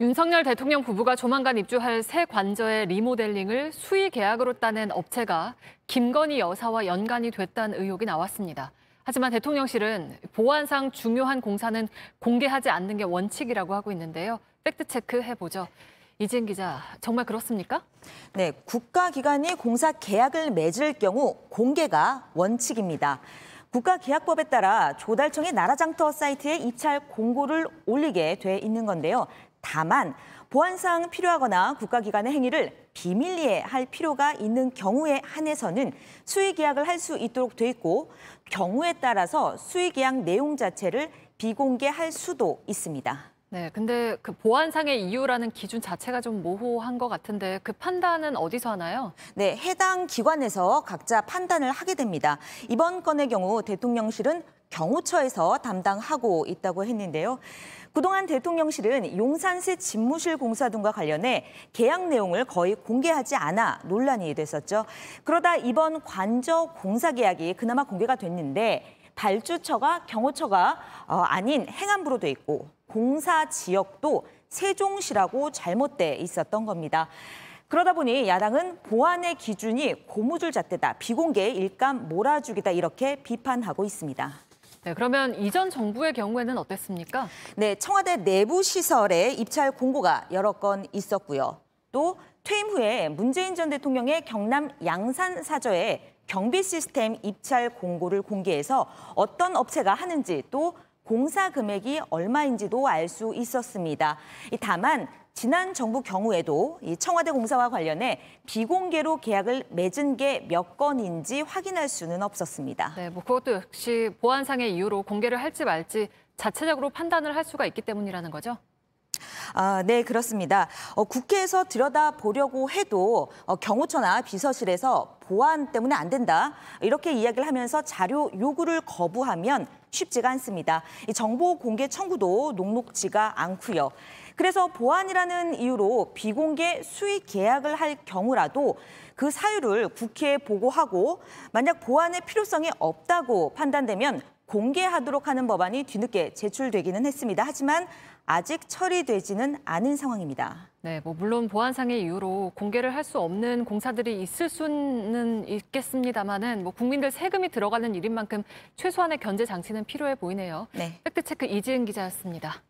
윤석열 대통령 부부가 조만간 입주할 새 관저의 리모델링을 수의 계약으로 따낸 업체가 김건희 여사와 연관이 됐다는 의혹이 나왔습니다. 하지만 대통령실은 보안상 중요한 공사는 공개하지 않는 게 원칙이라고 하고 있는데요. 팩트체크 해보죠. 이진 기자, 정말 그렇습니까? 네, 국가기관이 공사 계약을 맺을 경우 공개가 원칙입니다. 국가계약법에 따라 조달청이 나라장터 사이트에 입찰 공고를 올리게 돼 있는 건데요. 다만 보안상 필요하거나 국가기관의 행위를 비밀리에 할 필요가 있는 경우에 한해서는 수의계약을 할 수 있도록 돼 있고 경우에 따라서 수의계약 내용 자체를 비공개할 수도 있습니다. 네, 근데 그 보안상의 이유라는 기준 자체가 좀 모호한 것 같은데 그 판단은 어디서 하나요? 네, 해당 기관에서 각자 판단을 하게 됩니다. 이번 건의 경우 대통령실은 경호처에서 담당하고 있다고 했는데요. 그동안 대통령실은 용산시 집무실 공사 등과 관련해 계약 내용을 거의 공개하지 않아 논란이 됐었죠. 그러다 이번 관저 공사 계약이 그나마 공개가 됐는데 발주처가 경호처가 어, 아닌 행안부로 돼 있고 공사 지역도 세종시라고 잘못돼 있었던 겁니다. 그러다 보니 야당은 보안의 기준이 고무줄 잣대다, 비공개 일감 몰아주기다 이렇게 비판하고 있습니다. 네, 그러면 이전 정부의 경우에는 어땠습니까? 네, 청와대 내부 시설에 입찰 공고가 여러 건 있었고요. 또 퇴임 후에 문재인 전 대통령의 경남 양산 사저에 경비 시스템 입찰 공고를 공개해서 어떤 업체가 하는지 또 공사 금액이 얼마인지도 알 수 있었습니다. 다만 지난 정부 경우에도 이 청와대 공사와 관련해 비공개로 계약을 맺은 게 몇 건인지 확인할 수는 없었습니다. 네, 뭐 그것도 역시 보안상의 이유로 공개를 할지 말지 자체적으로 판단을 할 수가 있기 때문이라는 거죠. 아, 네, 그렇습니다. 어, 국회에서 들여다보려고 해도 어, 경호처나 비서실에서 보안 때문에 안 된다. 이렇게 이야기를 하면서 자료 요구를 거부하면 쉽지가 않습니다. 이 정보 공개 청구도 녹록지가 않고요. 그래서 보안이라는 이유로 비공개 수익 계약을 할 경우라도 그 사유를 국회에 보고하고 만약 보안의 필요성이 없다고 판단되면 공개하도록 하는 법안이 뒤늦게 제출되기는 했습니다. 하지만 아직 처리되지는 않은 상황입니다. 네, 뭐 물론 보안상의 이유로 공개를 할 수 없는 공사들이 있을 수는 있겠습니다만은 뭐 국민들 세금이 들어가는 일인 만큼 최소한의 견제 장치는 필요해 보이네요. 네. 팩트체크 이지은 기자였습니다.